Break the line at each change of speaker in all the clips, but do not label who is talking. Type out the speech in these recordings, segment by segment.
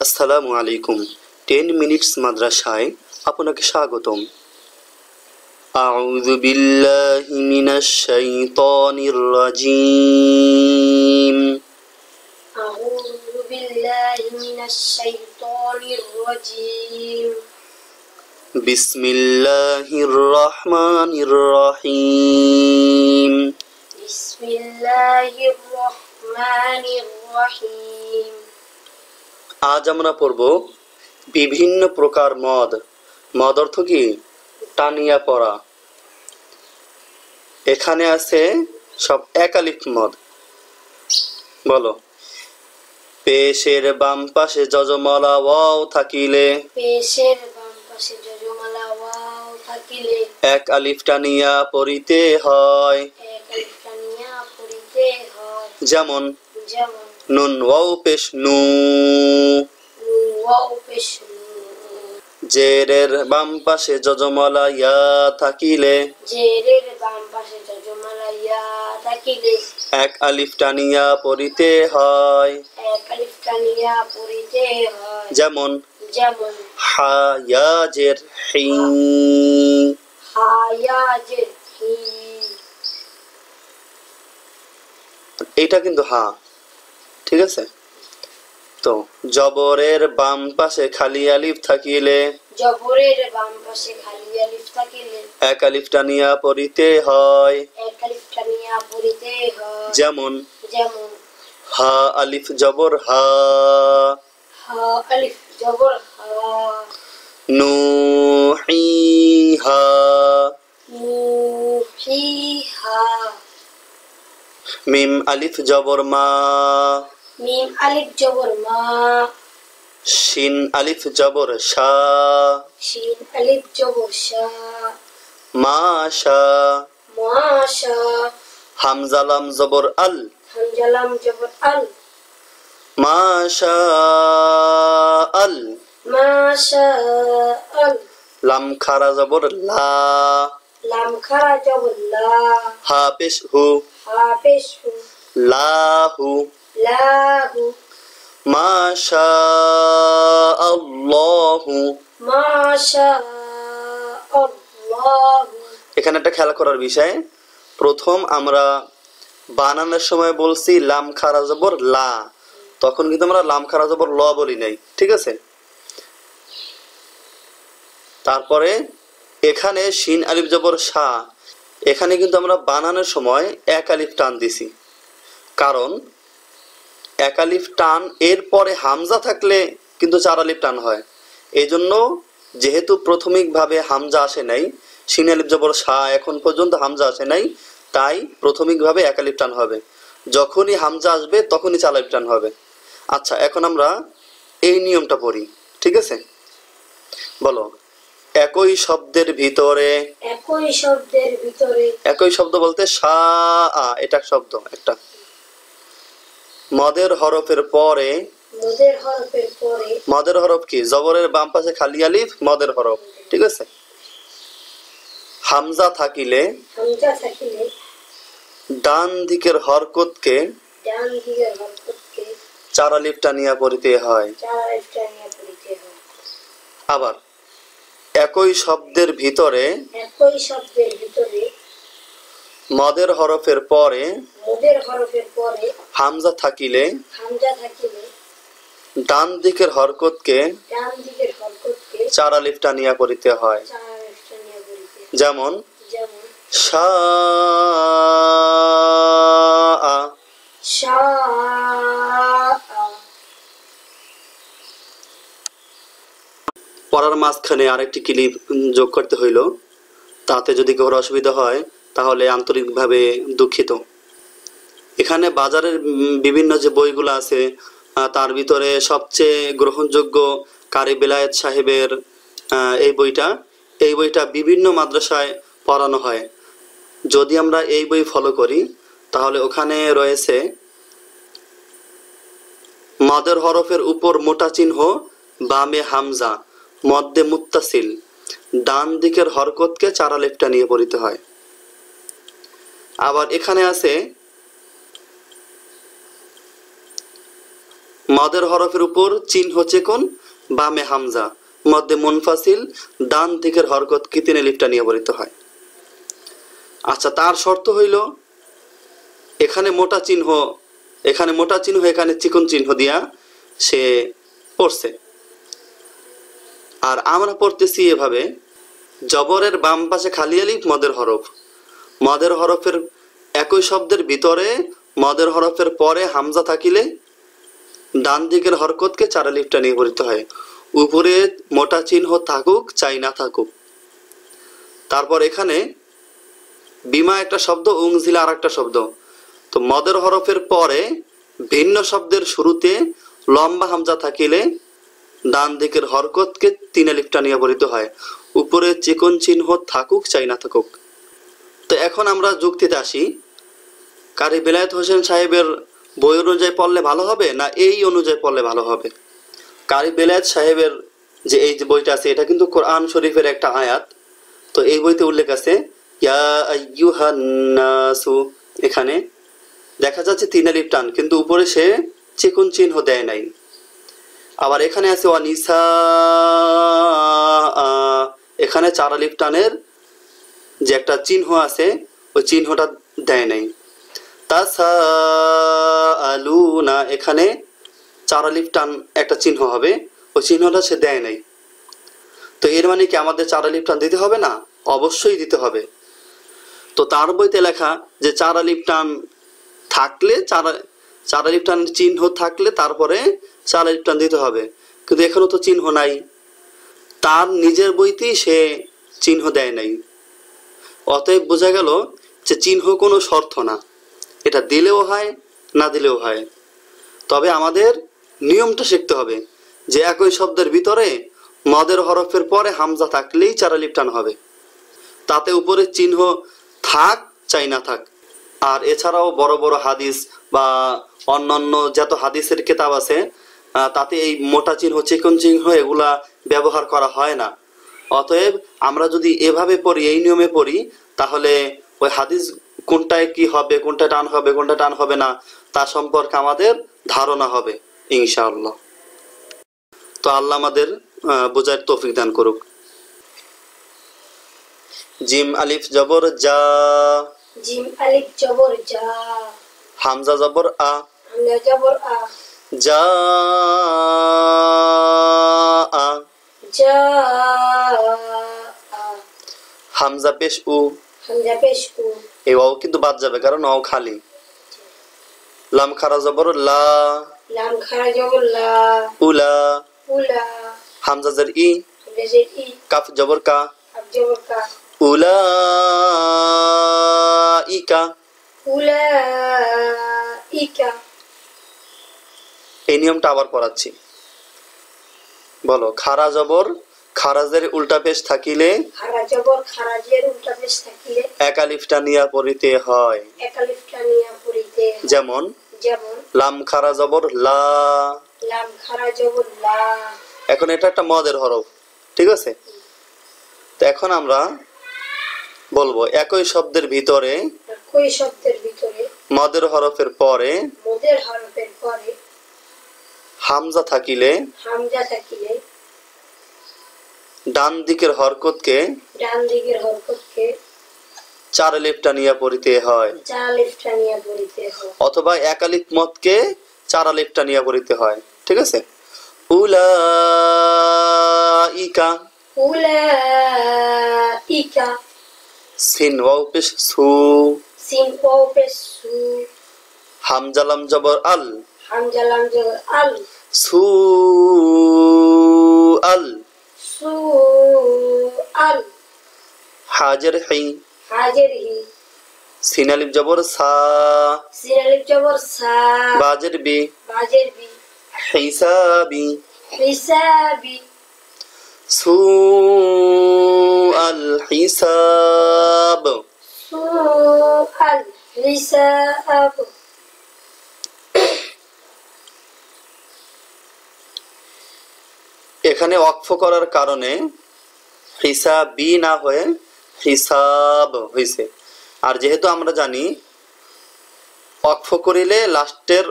আসসালামু আলাইকুম ten minutes মাদ্রাসায় আপনাকে স্বাগতম أعوذ بالله من الشيطان الرجيم
أعوذ بالله من الشيطان الرجيم বিসমিল্লাহির রহমানির রহিম রহিম
আজ আমরা পড়ব বিভিন্ন প্রকার মদ। মদ অর্থ কি? টানিয়া পড়া। এখানে আছে সব একালিক মদ। বলো। পেশের বাম পাশে যজমলা ওয়াও থাকিলে।
পেশের বাম পাশে
এক আলিফ টানিয়া পড়িতে হয়। যেমন নুন ওয়াও পেশ নু। জেরের বাম পাশে যজমলা ইয়া থাকিলে।
জেরের বাম পাশে যজমালা ইয়া থাকিলে
এক আলিফ টানিয়া পড়িতে হয়।
এক আলিফানিয়া পড়িতে হয়।
যেমন
যেমন
হায়াজের হি
হায়াজের হি
এটা কিন্তু হা ঠিক আছে? তো জবরের বাম পাশে খালি আলিফ থাকিলে
জবরের বাম পাশে খালি আলিফ থাকিলে
এক আলিফ টানিয়া পড়িতে হয়।
এক আলিফ টানিয়া পড়িতে হয়।
যেমন
যেমন
হা আলিফ জবর হা।
হা আলিফ জবর হা
নুহিহা।
নুহিহা।
মিম আলিফ জবর মা।
মিম আলিফ জবর মা।
শিন আলিফ জবর শা।
শিন আলিফ জবর শা।
মাশা
মাশা
হামজালাম জবর আল।
হামজালাম জবর আল।
মাশা আল
মাশা আল
লাম খারা জবর লা।
লাম খারা জবর লা।
হা। পেশ হু।
হা। পেশ হু।
লাহু
লাহু
মাশা আল্লাহু
মাশা আল্লাহু
এখানে একটা খেলা করার বিষয়। প্রথম আমরা বানানোর সময় বলছি লাম খারা জবর লা। তখন কিন্তু আমরা লাম খারা ল বলি নাই, ঠিক আছে? তারপরে এখানে শিন আলিফ জবর শা এখানে কিন্তু আমরা বানানোর সময় এক আলিফ টান দিছি। কারণ এক আলিফ টান এর পরে হামজা থাকলে কিন্তু চার আলিফ টান হয়। এই জন্য যেহেতু প্রাথমিকভাবে হামজা আসে নাই, শিন আলিফ জবর শা এখন পর্যন্ত হামজা আসে নাই, তাই প্রাথমিকভাবে এক আলিফ টান হবে। যখনই হামজা আসবে তখনই চার আলিফ টান হবে। আচ্ছা এখন আমরা এই নিয়মটা পড়ি ঠিক আছে? বলো একই শব্দের ভিতরে
একই শব্দের ভিতরে
একই শব্দ বলতে সা আ এটা শব্দ একটা। মদের হরফের পরে
মোদের হরফের পরে
মদের হরফ কি? জবরের বাম পাশে খালি আলিফ মদের হরফ ঠিক আছে? হামজা থাকিলে
হামজা থাকিলে
ডান দিকের হরকতকে
ডান দিকের হরফকে
চার আলিফ টানিয়া পড়িতে হয়।
হয়।
আবার একই শব্দের ভিতরে
একই শব্দের ভিতরে
মদের হরফের পরে
মোদের হরফের পরে
হামজা থাকিলে
হামজা থাকিলে
ডান দিকের হরকতকে
ডান দিকের হরকতকে
চার আলিফ টানিয়া পড়িতে হয়। যেমন
যেমন
সা পড়ার মাঝখানে আরেকটি ক্লিপ যোগ করতে হইল। তাতে যদি কারোর অসুবিধা হয়, তাহলে আন্তরিকভাবে দুঃখিত। এখানে বাজারের বিভিন্ন যে বইগুলো আছে তার ভিতরে সবচেয়ে গ্রহণযোগ্য কারি বেলায়েত সাহেবের এই বইটা। এই বইটা বিভিন্ন মাদ্রাসায় পড়ানো হয়। যদি আমরা এই বই ফলো করি, তাহলে ওখানে রয়েছে, মাদের হরফের উপর মোটা চিহ্ন, বামে হামজা। মধ্যে মুত্তাসিল, ডান দিকের হরকতকে চারা আলিফটা নিয়ে পড়িতে হয়। আবার এখানে আছে, মদের হরফের উপর চিহ্ন চেকন বামে হামজা। মধ্যে মুনফাসিল, ডান দিকের হরকত কি তিন আলিফটা নিয়ে পড়িতে হয়। আচ্ছা তার শর্ত হইল, এখানে মোটা চিহ্ন, এখানে মোটা চিহ্ন, এখানে চিকন চিহ্ন দিয়া সে পড়ছে। আর আমরা পড়তেছি এভাবে, জবরের বাম পাশে খালি আলিফ, মদের হরফ। মদের হরফের একই শব্দের ভিতরে, মদের হরফের পরে হামজা থাকিলে ডান দিকের হরকতকে চার আলিফটা পড়িতে হয়। উপরে মোটা চিহ্ন থাকুক, চাই না থাকুক। তারপর এখানে বিমা একটা শব্দ উংজিলা আর একটা শব্দ। তো মদের হরফের পরে ভিন্ন শব্দের শুরুতে লম্বা হামজা থাকিলে ডান দিকের হরকতকে তিন আলিফটা নিয়ে পড়িতে হয়। উপরে চিকন চিহ্ন থাকুক, চাই না থাকুক। তো এখন আমরা যুক্তিতে আসি। কারি বেলায়েত হোসেন সাহেবের বই অনুযায়ী পড়লে ভালো হবে, না এই অনুযায়ী পড়লে ভালো হবে? কারি বেলায়েত সাহেবের যে এই যে বইটা আছে, এটা কিন্তু কোরআন শরীফের একটা আয়াত। তো এই বইতে উল্লেখ আছে এখানে দেখা যাচ্ছে তিন আলিফ টান, কিন্তু উপরে সে চিকন চিহ্ন দেয় নাই। আবার এখানে আছে অনিসা এখানে চার আলিফ টানের যে একটা চিহ্ন আছে, ওই চিহ্নটা দেয় নাই। তাসা আলু না এখানে চার আলিফ টান একটা চিহ্ন হবে, ওই চিহ্নটা সে দেয় নাই। তো এর মানে কি আমাদের চার আলিফ টান দিতে হবে না? অবশ্যই দিতে হবে। তো তার বইতে লেখা যে চার আলিফ টান থাকলে চার চার আলিফ টান চিহ্ন থাকলে তারপরে চার আলিফ টান দিতে হবে। কিন্তু এখানেও তো চিহ্ন নাই। তার নিজের বইতেই সে চিহ্ন দেয় নাই। অতএব বোঝা গেল যে চিহ্ন কোনো শর্ত না। এটা দিলেও হয়, না দিলেও হয়। তবে আমাদের নিয়মটা শিখতে হবে যে একই শব্দের ভিতরে মদের হরফের পরে হামজা থাকলেই চার আলিফ টান হবে। তাতে উপরে চিহ্ন থাক, চাই না থাক। আর এছাড়াও বড় বড় হাদিস বা অন্যান্য যত হাদিসের কেতাব আছে তাতে এই মোটা চিহ্ন, চিকন চিহ্ন এগুলা ব্যবহার করা হয় না। অতএব আমরা যদি এভাবে পড়ি, এই নিয়মে পড়ি, তাহলে ওই হাদিস কোনটায় কি হবে, কোনটা টান হবে, কোনটা টান হবে না, তা সম্পর্কে আমাদের ধারণা হবে, ইনশাআল্লাহ। তো আল্লাহ আমাদের বোঝার তৌফিক দান করুক। জিম আলিফ জবর যা
জিম আলিফ জবর যা
হামজা জবর আ। যা হামজা পেশ উ।
হামজা পেশ উ।
এই ওয়াও কিন্তু বাদ যাবে কারণ ওয়াও খালি। লাম খারা জবর লা।
লাম খারা জবর লা।
উলা
উলা
হামজা জের ই।
হামজা জের ই।
কাফ জবর কা।
কাফ জবর কা।
উলা ইকা
উলা ইকা।
এই নিয়মটা আবার পড়াচ্ছি। বলো খারা জবর খারাজের উল্টা পেশ থাকিলে? এক আলিফটা নিয়া পড়িতে হয়। যেমন?
যেমন?
লাম খারা জবর লা।
লাম খারা জবর লা।
এখন এটা একটা মদের হরফ ঠিক আছে? তো এখন আমরা বলব একই শব্দের ভিতরে
আর কই শব্দের ভিতরে
মদের হরফের পরে
মোদের হরফের পরে
হামজা থাকিলে
হামজা থাকিলে
ডান দিকের হরকতকে
ডান দিকের হরকতকে
চার লিফটা নিয়ে পড়িতে হয়।
চার লিফটা নিয়ে পড়িতে হয়।
অথবা একালিক মতকে চার লিফটা নিয়ে পড়িতে হয়। ঠিক আছে? উলা ইকা
উলা ইকা
সিন ওয়াও পেশ সু।
সিন পেশ সু।
জবর আল।
হামজা লাম জবর আল।
সু আল।
সু আল।
হাজের হি।
হাজের হি।
সিন আলিফ জবর সা।
সিন আলিফ জবর সা।
বাজের বি।
বাজের বি।
হিসাবি।
হিসাবি।
সু আল হিসাব এখানে অক্ফ করার কারণে হিসাবি না হয়ে হিসাব হয়েছে আর যেহেতু আমরা জানি অক্ষ করিলে লাস্টের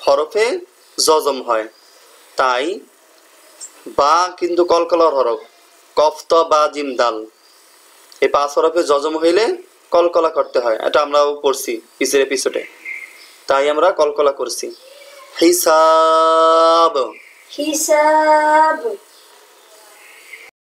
হরফে জজম হয় তাই বা কিন্তু কলকলার হরফ, কফত বা জিমদাল। এই পাঁচ হরফে জজম হইলে কলকলা করতে হয়, এটা আমরাও পড়ছি পিছের এপিসোডে। তাই আমরা কলকলা করছি। হিসাব।
হিসাব।